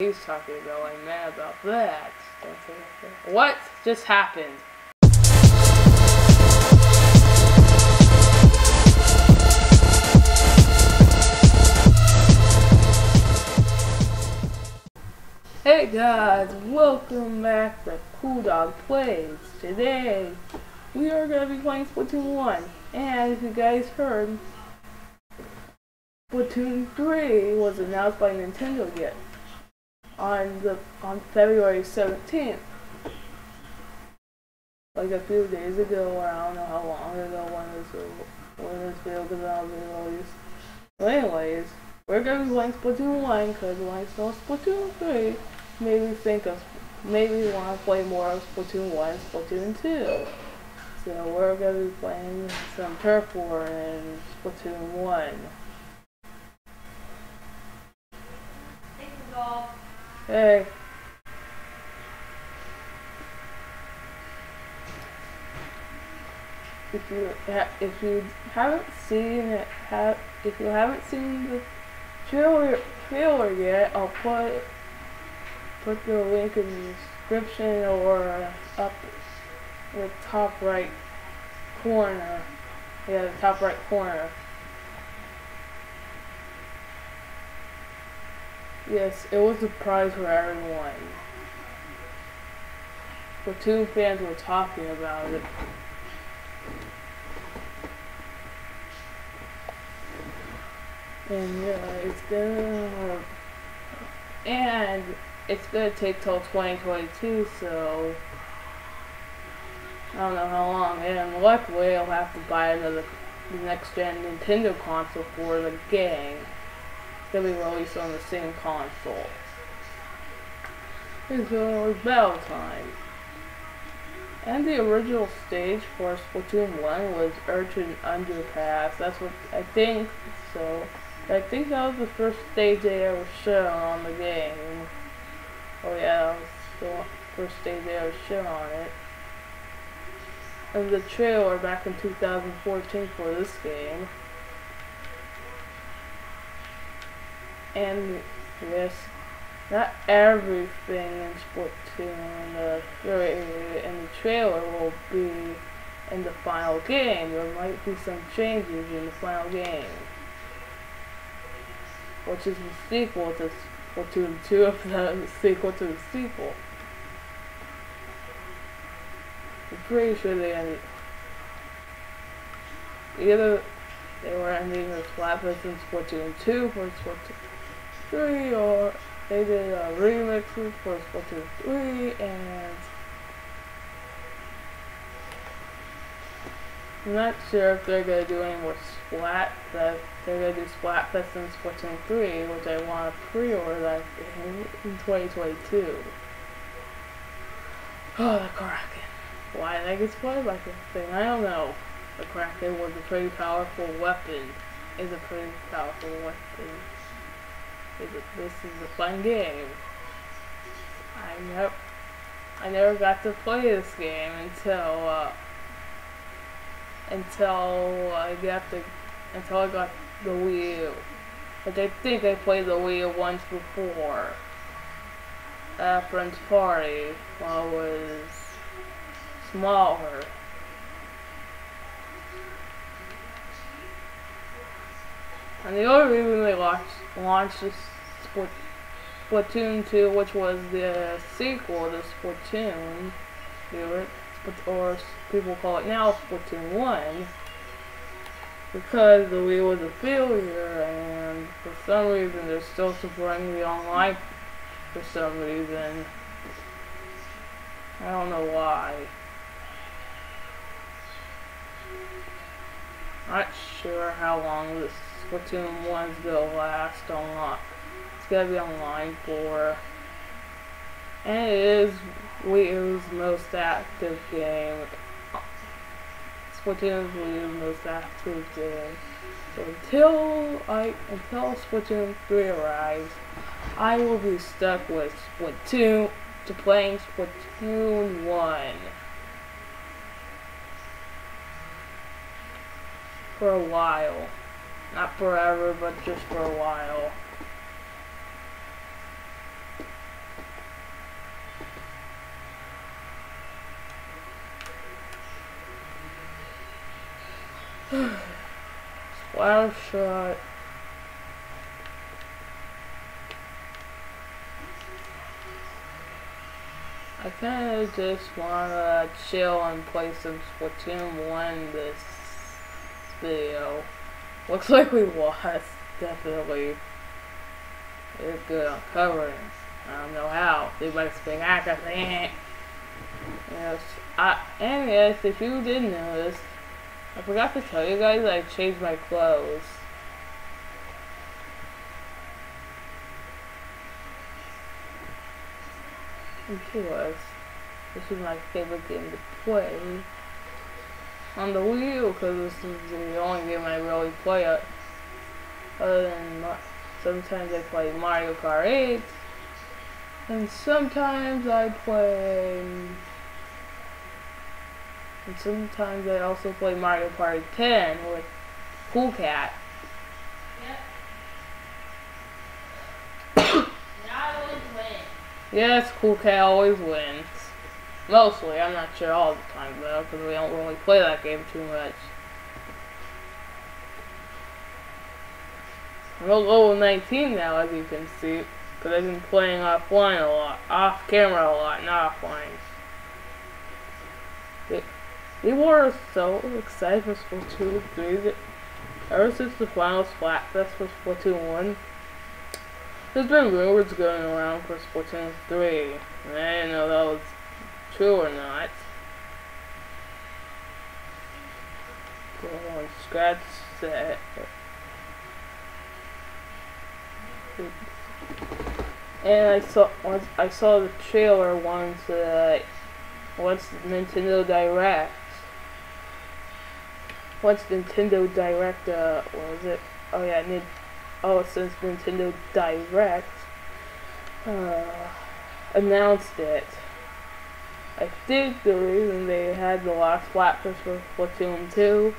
he's talking about. I'm mad about that. That. What just happened? Hey guys, welcome back to Cool Dog Plays. Today, we are going to be playing Splatoon 1. And if you guys heard, Splatoon 3 was announced by Nintendo yet on the on February 17th. Like a few days ago, or I don't know how long ago when this when this video was released. But anyways, we're gonna be playing Splatoon 1 because when I Splatoon 3, made me think of maybe want to play more of Splatoon 1 Splatoon 2. So we're gonna be playing some Turf War in Splatoon 1. Hey. If you if you haven't seen it, have if you haven't seen the trailer trailer yet, I'll put put the link in the description or up the top right corner. Yeah, the top right corner. Yes, it was a prize for everyone. Splatoon fans were talking about it. And yeah, it's gonna and it's gonna take till 2022, so I don't know how long. And luckily, I'll have to buy another next gen Nintendo console for the game gonna be released on the same console. It's uh, battle time. And the original stage for Splatoon 1 was Urchin Underpass. That's what I think so. I think that was the first stage they ever showed on the game. Oh yeah, that was the first stage they ever showed on it. And the trailer back in 2014 for this game. And yes, not everything in Splatoon uh, in the trailer will be in the final game. There might be some changes in the final game, which is the sequel to Splatoon 2 of the sequel to the sequel. I'm pretty sure they ended either they were ending the Splatfest in Splatoon 2 for Splatoon 3 or they did a remix for Splatoon 3 and I'm not sure if they're to do any more Splat, that they're to do Splatfest in Splatoon 3, which I want to pre-order that in, in 2022. Oh, the Kraken. Why did I get spoiled by this thing? I don't know. The Kraken was a pretty powerful weapon. Is a pretty powerful weapon this is a fun game. I never, I never got to play this game until, uh, until I got the, until I got the Wii U. But I think I played the Wii U once before. At a friend's party while I was smaller. And the only reason they launched, launched this Splatoon 2, which was the sequel to Splatoon, or people call it now Splatoon 1, because the Wii was a failure, and for some reason they're still supporting the online for some reason. I don't know why. Not sure how long this Splatoon 1's gonna last on it's gonna be online for and it is Wii U's most active game. Splatoon is Wii U's most active game. So until I until Splatoon 3 arrives, I will be stuck with Splatoon to playing Splatoon 1. For a while. Not forever, but just for a while. Wild shot. I kind of just want to chill and play some Splatoon 1 this video. Looks like we lost, definitely. It's good on covering. I don't know how. They might speak accent. Yes. I, and yes, if you didn't notice, I forgot to tell you guys I changed my clothes. Of was. this is my favorite game to play on the Wii U because this is the only game I really play. It. Other than sometimes I play Mario Kart 8, and sometimes I play, and sometimes I also play Mario Party 10 with Cool Cat. Yep. Yes, Cool Cat always wins. Mostly, I'm not sure all the time though, because we don't really play that game too much. I'm level 19 now, as you can see, because I've been playing offline a lot, off camera a lot, not offline. They, they were so excited for Splatoon 3 ever since the final Splatfest for Splatoon 1. There's been rumors going around for Splatoon 3, and I didn't know that was true or not. Go on, scratch that. And I saw once I saw the trailer once uh, once Nintendo Direct. Once Nintendo Direct uh, was it? Oh yeah, Nintendo oh, since Nintendo Direct uh, announced it. I think the reason they had the last Splatfest for Splatoon 2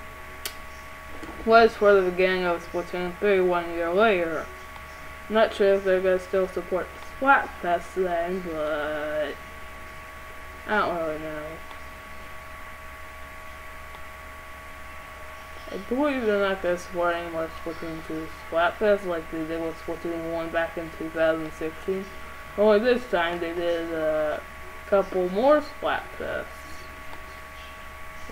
was for the beginning of Splatoon 3 one year later. I'm not sure if they're going to still support Splatfest then, but I don't really know. I believe they're not going to support any more Splatoon 2 Splatfest like they did with Splatoon 1 back in 2016. Only this time they did a couple more Splatfests.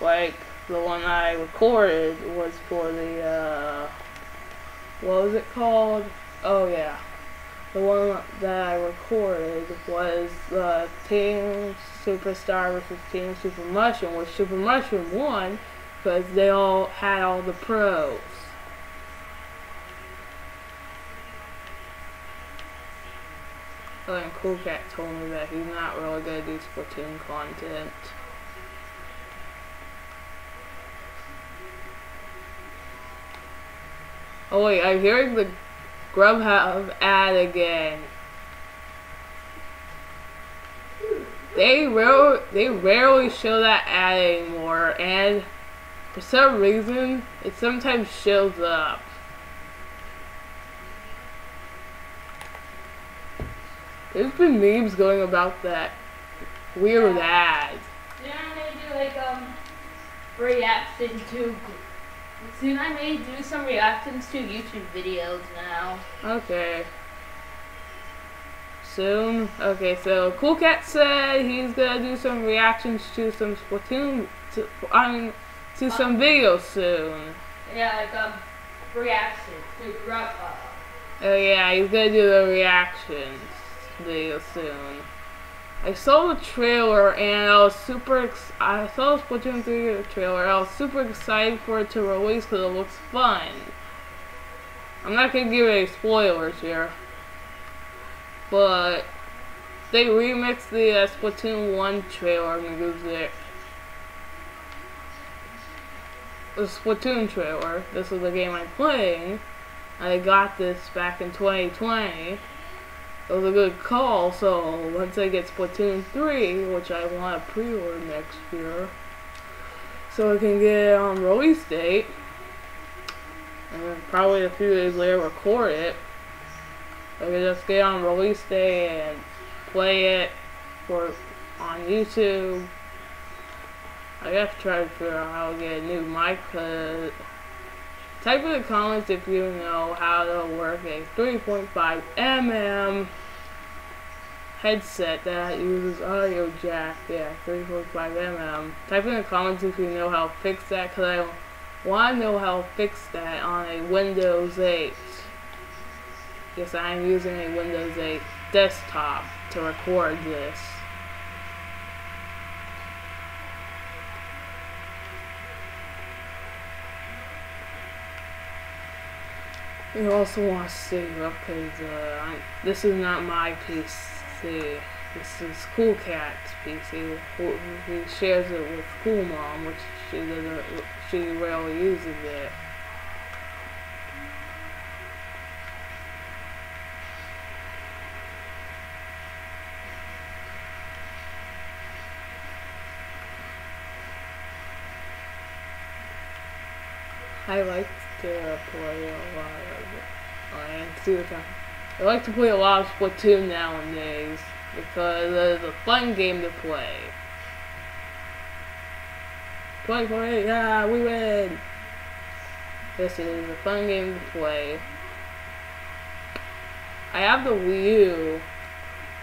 Like the one I recorded was for the, uh, what was it called? Oh yeah. The one that I recorded was uh, Team Superstar versus Team Super Mushroom, where Super Mushroom won because they all had all the pros. And Cool Cat told me that he's not really gonna do Splatoon content. Oh wait, I'm hearing the Grubhub ad again. They rarely, they rarely show that ad anymore, and for some reason, it sometimes shows up. There's been memes going about that weird yeah. ad. Yeah, they do like um reaction to. Soon I may do some reactions to YouTube videos now. Okay. Soon. Okay, so Cool Cat said he's gonna do some reactions to some Splatoon. To, I mean, to some videos soon. Yeah, like um, reaction to Grubhub. Oh yeah, he's gonna do the reactions video soon. I saw the trailer and I was super. I saw Splatoon 3 trailer. I was super excited for it to release because it looks fun. I'm not gonna give any spoilers here, but they remixed the uh, Splatoon 1 trailer music the Splatoon trailer. This is the game I'm playing. I got this back in 2020. It was a good call, so once I get Splatoon 3, which I want to pre-order next year, so I can get it on release date, and probably a few days later record it, I can just get on release day and play it for on YouTube, I have to try to figure out how to get a new mic because type in the comments if you know how to work a 3.5 mm headset that uses audio jack. Yeah, 3.5 mm. Type in the comments if you know how to fix that, because I want to know how to fix that on a Windows 8. Yes, I'm using a Windows 8 desktop to record this. You also want to save up because uh, this is not my PC. This is Cool Cat's PC. He shares it with Cool Mom, which she doesn't. She rarely uses it. I like to play a lot of I like to play a lot of Splatoon nowadays because it's a fun game to play. Play it, yeah, we win! This is a fun game to play. I have the Wii U,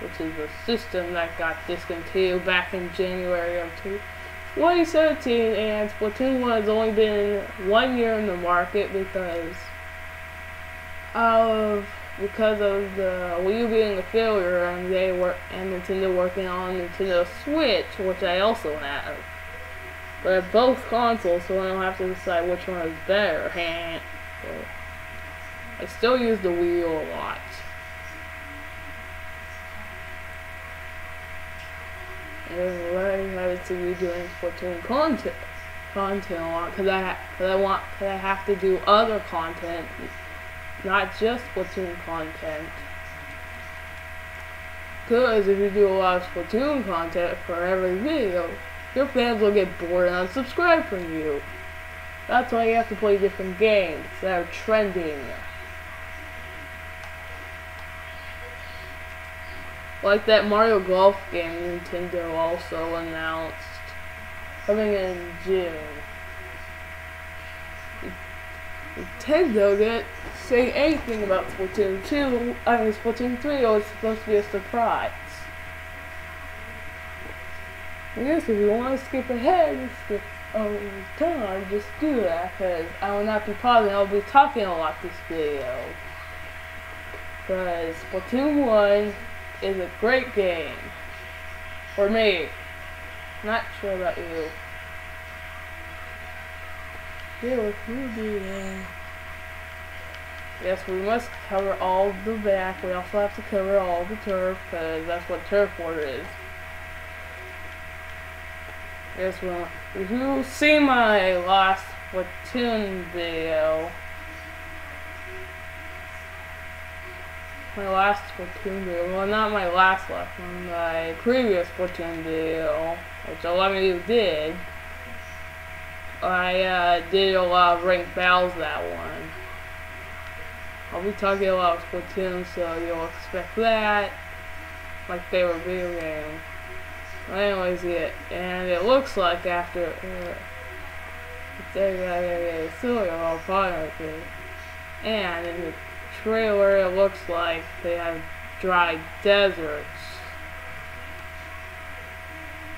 which is a system that got discontinued back in January of 2017, and Splatoon 1 has only been one year in the market because of because of the Wii U being a failure and they were and Nintendo working on Nintendo Switch, which I also have. But both consoles, so I don't have to decide which one is better. I still use the Wii U a lot. And learning how to be doing Splatoon content, content a lot, because I, cause I want, cause I have to do other content, not just Splatoon content. Because if you do a lot of Splatoon content for every video, your fans will get bored and unsubscribe from you. That's why you have to play different games that are trending. Like that Mario Golf game Nintendo also announced coming in June. Nintendo didn't say anything about Splatoon 2, I mean Splatoon 3, it was supposed to be a surprise. I guess if you want to skip ahead, skip over time, just do that, because I will not be pausing, I'll be talking a lot this video. Because Splatoon 1 is a great game. For me. Not sure about you. Yes, we must cover all the back. We also have to cover all the turf, because that's what turf war is. Yes, well, if you see my last Splatoon video, my last Splatoon video, well not my last last one, my previous Splatoon video, which a lot of you did, I uh, did a lot of ranked battles that one. I'll be talking a lot of Splatoon, so you'll expect that. My favorite video game. But anyways, yeah, and it looks like after, uh, it's a, silly, all fun, and in the trailer it looks like they have dry deserts.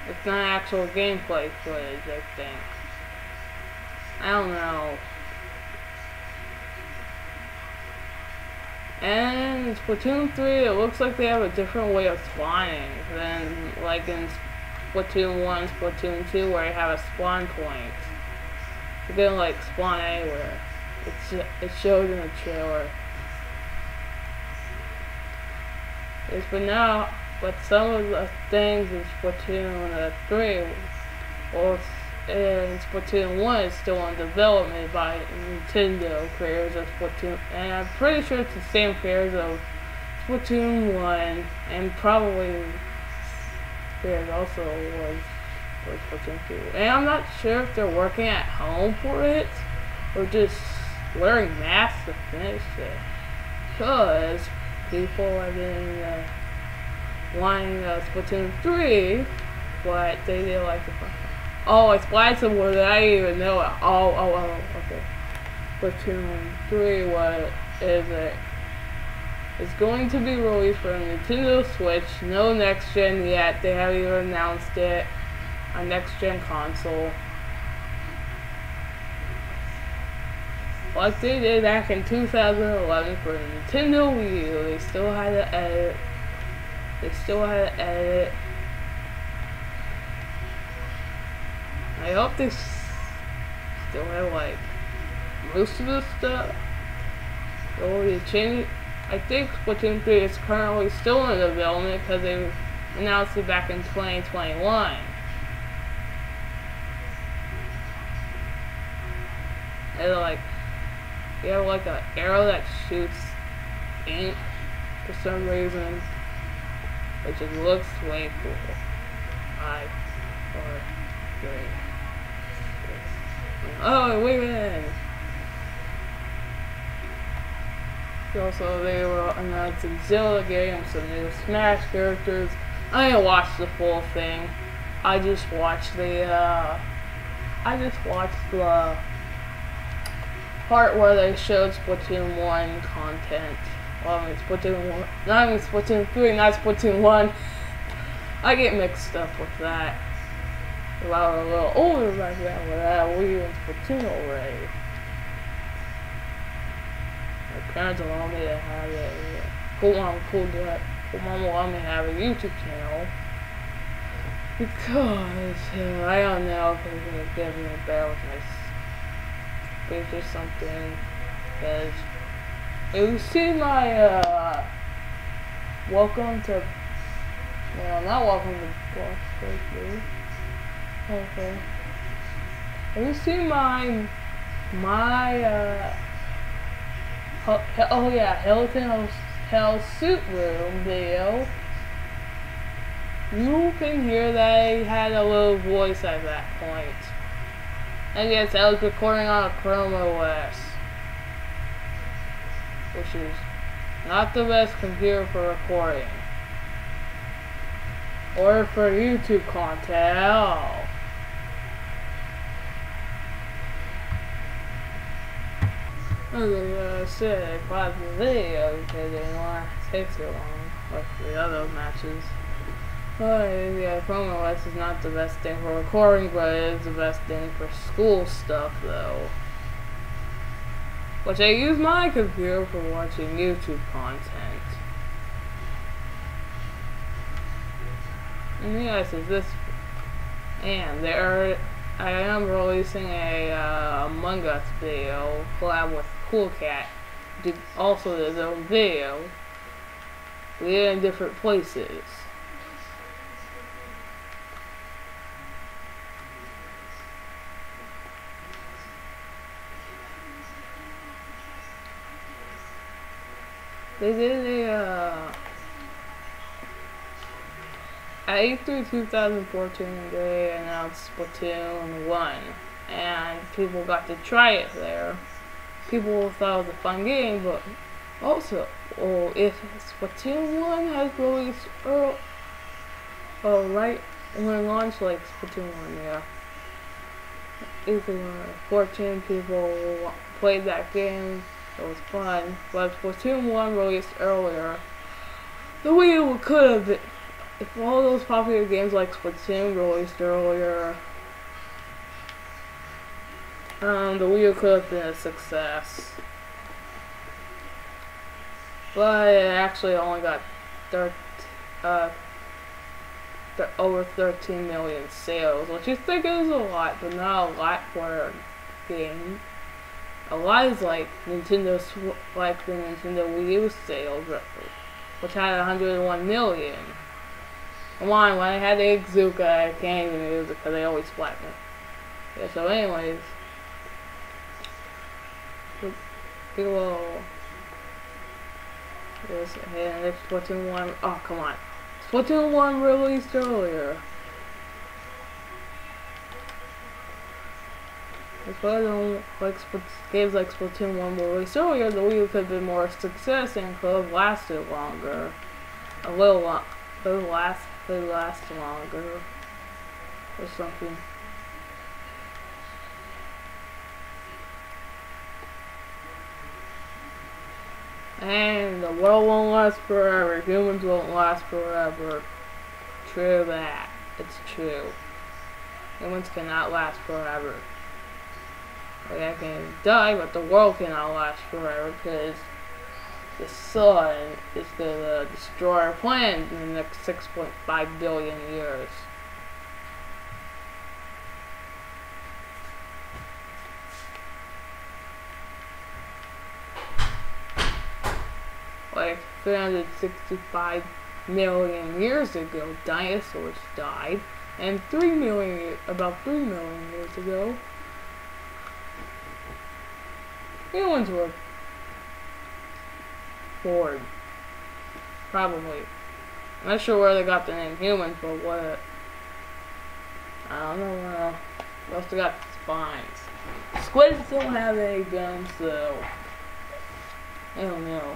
It's not actual gameplay footage, I think. I don't know. And in Splatoon 3, it looks like they have a different way of spawning than like in Splatoon 1, Splatoon 2, where you have a spawn point. You can like spawn anywhere. It's, it showed in the trailer. Yes, but now, but some of the things in Splatoon uh, 3 or in Splatoon 1 is still in development by Nintendo creators of Splatoon, and I'm pretty sure it's the same creators of Splatoon 1, and probably creators also was for Splatoon 2. And I'm not sure if they're working at home for it, or just wearing masks to finish it. Because people have been uh, wanting uh, Splatoon 3, but they didn't like the Oh, it's Blyson that I didn't even know it. Oh, oh, oh, okay. Splatoon 3 what is it? It's going to be released for Nintendo Switch. No next gen yet. They haven't even announced it. A next gen console. Like they did back in 2011 for Nintendo Wii U. They still had to edit. They still had to edit. I hope they still have like most of the stuff. Oh, they changed. I think Splatoon 3 is currently still in development because they announced it back in 2021. And like, you have like an arrow that shoots ink for some reason. It just looks way cool. Four, three, six. Oh, wait a. Also, they were announcing Zelda games, some new Smash characters. I didn't watch the full thing. I just watched the, uh, I just watched the part where they showed Splatoon 1 content. Well, I mean, Splatoon 1, not even Splatoon 3, not Splatoon 1. I get mixed up with that. I was a little older back then, but I we in Splatoon already. My parents allowed me to have a cool mom, cool dad. Cool mom allowed me to have a YouTube channel. Because, uh, I don't know if they're gonna give me a bear with my speech or something. Because, you see my, uh, welcome to, no, not welcome to Boss Bakery. Okay. Have you seen my, my, uh, oh, yeah, Hilton Hotel Suit Room video? You can hear that I had a little voice at that point. I guess I was recording on a Chrome OS. Which is not the best computer for recording. Or for YouTube content at all. Okay, uh, said I paused the video because I didn't want to take so long like the other matches. But yeah, Chrome OS is not the best thing for recording, but it is the best thing for school stuff though. Which I use my computer for watching YouTube content. And yes, is this and there I am releasing a uh, Among Us video collab with Cool Cat. Did also his own video. We're in different places. They did a uh, at E3 2014 they announced Splatoon 1 and people got to try it there. People thought it was a fun game, but also, oh, if Splatoon 1 has released early, oh, er, right when it launched, like Splatoon 1, yeah. E3 14 people played that game, it was fun, but Splatoon 1 released earlier. The way it could have been if all those popular games like Splatoon released earlier, um, the Wii U could have been a success. But it actually only got thir uh, th over 13 million sales, which you think is a lot, but not a lot for a game. A lot is like Nintendo, like the Nintendo Wii U sales, which had 101 million. Come on, when I had the Ixuka, I can't even use it because they always splat me. Yeah, so anyways. People. Yes, and it's Splatoon 1. Oh, come on. Splatoon 1 released earlier. Splatoon, like games like Splatoon 1 were released earlier, the Wii could have been more success and could have lasted longer. A little long. Could have lasted they last longer or something. And the world won't last forever. Humans won't last forever. True that. It's true. Humans cannot last forever. Like I can die, but the world cannot last forever because the sun is gonna destroy our planet in the next 6.5 billion years. Like 365 million years ago, dinosaurs died, and 3 million, about 3 million years ago, humans were born. Probably. I'm not sure where they got the name humans, but what? I don't know. Uh, they also got spines. Squids don't have any guns, so I don't know.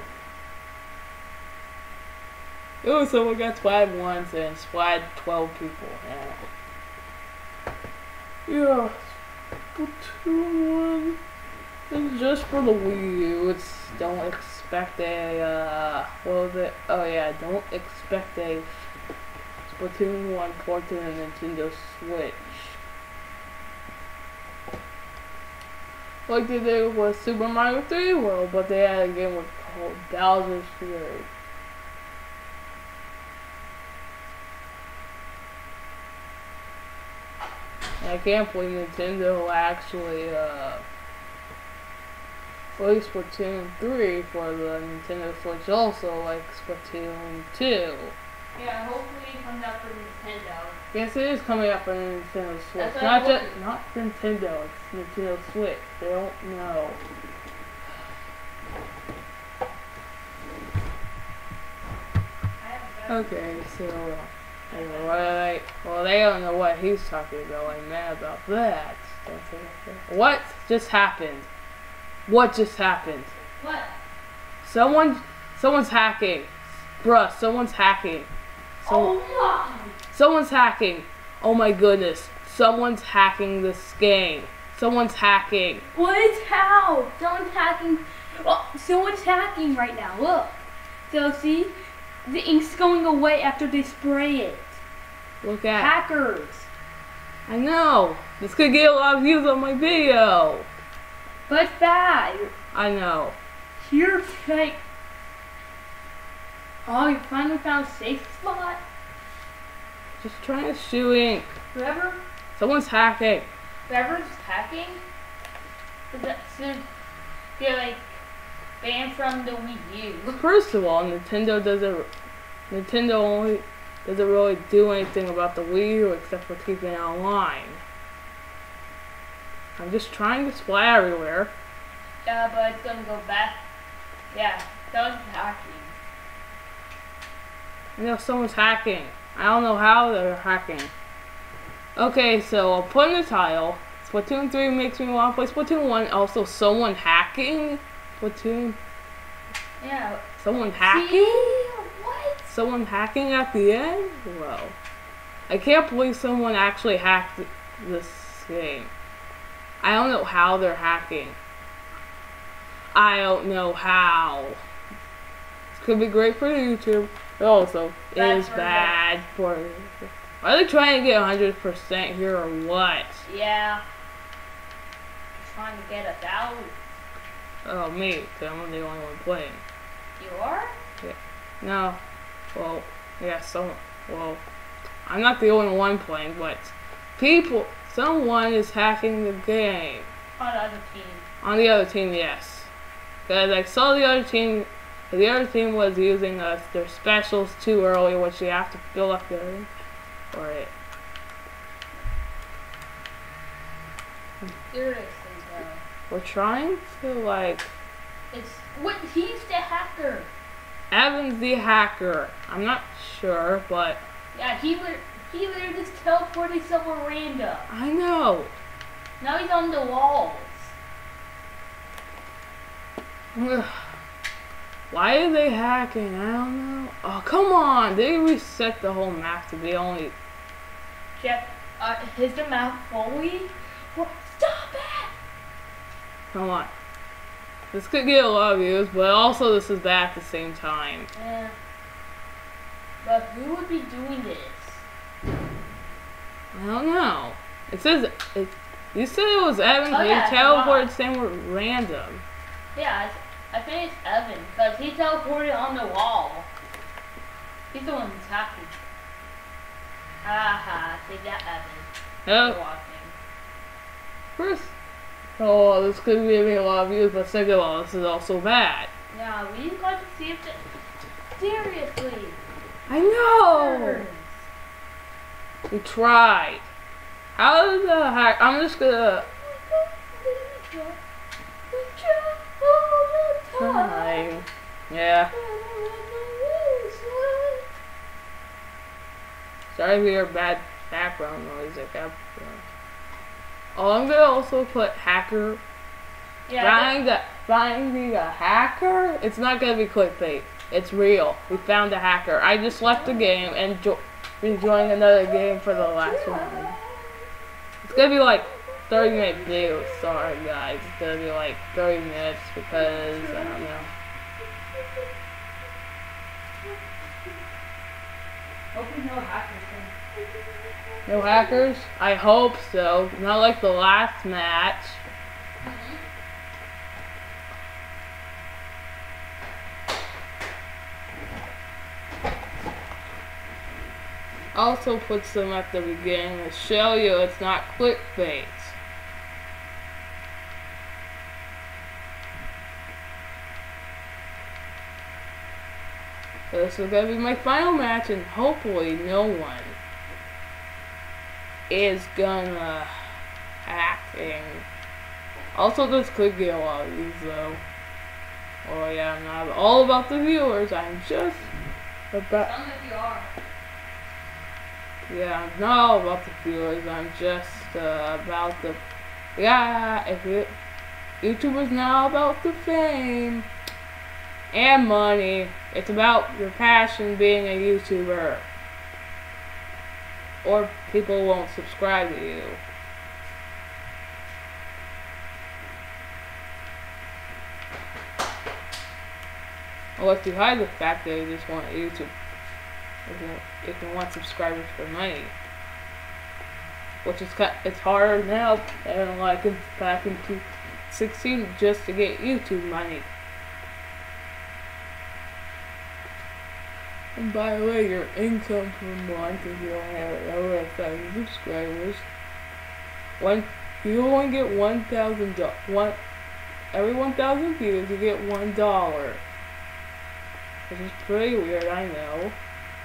Oh, someone got splatted once and splatted 12 people. Yeah. Yeah. Splatoon 1. Is just for the Wii U. It's don't expect a uh what was it? Oh yeah, don't expect a Splatoon 1 port to the Nintendo Switch. Like they did with Super Mario 3D World, but they had a game with called Bowser's Fury. And I can't believe Nintendo actually uh released Splatoon 3 for the Nintendo Switch also like Splatoon 2. Yeah, hopefully it comes out for Nintendo. Yes, it is coming out for Nintendo Switch. Not just not Nintendo, it's Nintendo Switch. They don't know. I have a better- Okay, so anyway, they? Well, they don't know what he's talking about. I'm mad about that. Don't say that. What just happened? What just happened? What? Someone, someone's hacking. Bruh, someone's hacking. So, oh my! someone's hacking. Oh my goodness. Someone's hacking this game. Someone's hacking. What is how? Someone's hacking. Oh, someone's hacking right now. Look. So see, the ink's going away after they spray it. Look at. Hackers. I know. This could get a lot of views on my video. But bad. I know. Here, like. Oh, you finally found a safe spot. Just trying to shoot ink. Whoever, Someone's hacking. whoever's hacking, should should get like banned from the Wii U. First of all, Nintendo doesn't. Nintendo only doesn't really do anything about the Wii U except for keeping it online. I'm just trying to splat everywhere. Yeah, but it's gonna go back. Yeah, was hacking. I know someone's hacking. I don't know how they're hacking. Okay, so I'll put in the title. Splatoon 3 makes me want to play Splatoon 1. Also, someone hacking? Splatoon? Yeah. Someone hacking? What? Someone hacking at the end? Well, I can't believe someone actually hacked this game. I don't know how they're hacking. I don't know how. This could be great for YouTube, but also it Bad is for bad for. Are they trying to get 100% here or what? Yeah. Trying to get a out. Oh, me, 'cause I'm the only one playing. You are? Yeah. No. Well, yeah, so, well, I'm not the only one playing, but people, someone is hacking the game. On the other team. On the other team, yes. Because I saw the other team, the other team was using uh, their specials too early, which you have to fill up their, or it. Seriously though. We're trying to, like, It's what he's the hacker. Evan's the hacker. I'm not sure, but Yeah, he would he literally just teleported somewhere random. I know. Now he's on the walls. Why are they hacking? I don't know. Oh, come on. They reset the whole map to be only. Jeff uh his the map fully. What stop it! Come on. This could get a lot of views, but also this is bad at the same time. Yeah. But who would be doing this? I don't know. It says it. You said it was Evan. Oh, he yeah, teleported we're random. Yeah, I, I think it's Evan, because he teleported on the wall. He's the one who's happy. Haha, they got Evan. Oh, first. Oh, this could be getting a lot of views, but second of all, this is also bad. Yeah, we got to see if it. Seriously. I know. We tried. How the heck? I'm just gonna. Time. Yeah. Sorry if you hear bad background noise. Oh, I'm gonna also put hacker. Yeah, Finding a finding a hacker. It's not gonna be clickbait. It's real. We found a hacker. I just left the game and jo- enjoying another game for the last one. It's gonna be like 30 minute video. Sorry guys. It's gonna be like 30 minutes because I don't know. Hope we know hackers thing. No hackers? I hope so. Not like the last match. Also put some at the beginning to show you it's not clickbait. This is gonna be my final match and hopefully no one is gonna acting. Also, this could get a lot of views though. Oh yeah, I'm not all about the viewers. I'm just about. Sounds like you are. Yeah, I'm not all about the viewers. I'm just uh, about the. Yeah, if it, YouTubers now about the fame and money. It's about your passion being a YouTuber. Or people won't subscribe to you. Unless you hide the fact that you just want YouTube if you, want subscribers for money. Which is it's harder now than like back in 2016 just to get YouTube money. And by the way, your income per month if you only have over a thousand subscribers. One, you only get one thousand one every one thousand views you get one dollar. Which is pretty weird, I know.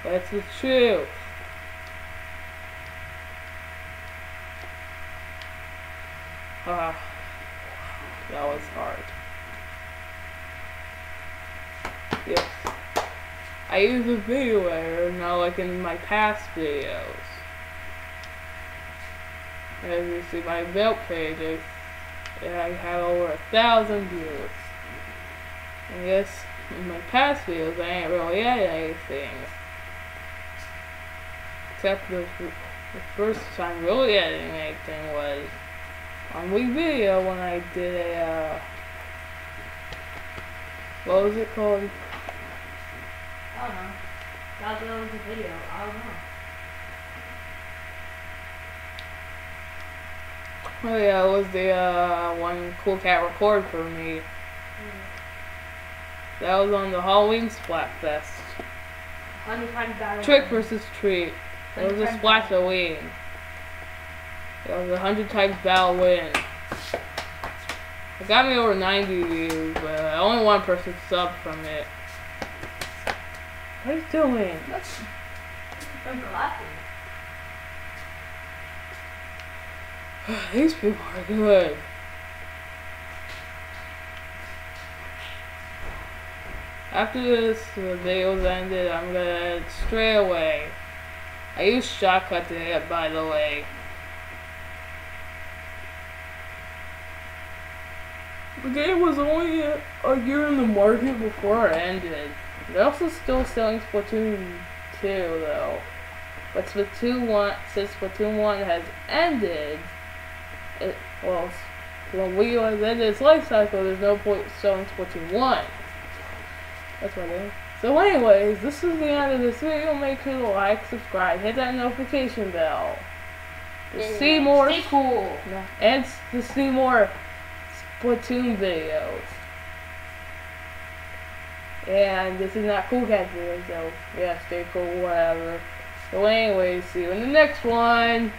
That's the truth. Ah, that was hard. Yes. I use a video editor now like in my past videos. As you see my belt pages, I have over a thousand views. I guess in my past videos I ain't really edit anything. Except the, the first time really editing anything was on WeVideo when I did a, uh, what was it called? I don't know. That was a video. I don't know. Oh yeah, it was the uh, one Cool Cat record for me. That was on the Halloween times battle. Trick versus treat. It was a splash of win. It was a hundred times battle win. It got me over 90 views, but only one person subbed from it. What are you doing? I'm laughing. These people are good. After this the video's ended, I'm gonna stray away. I used Shotcut to hit, by the way. The game was only a, a year in the market before it ended. They're also still selling Splatoon 2 though. But Splatoon 1, since Splatoon 1 has ended, it, well, when we was in its life cycle, there's no point selling Splatoon 1. That's what it is. So anyways, this is the end of this video. Make sure to like, subscribe, hit that notification bell. To mm, see more cool. and to see more Splatoon videos. And this is not Cool Cat video, so yeah, stay cool, whatever. So anyways, see you in the next one.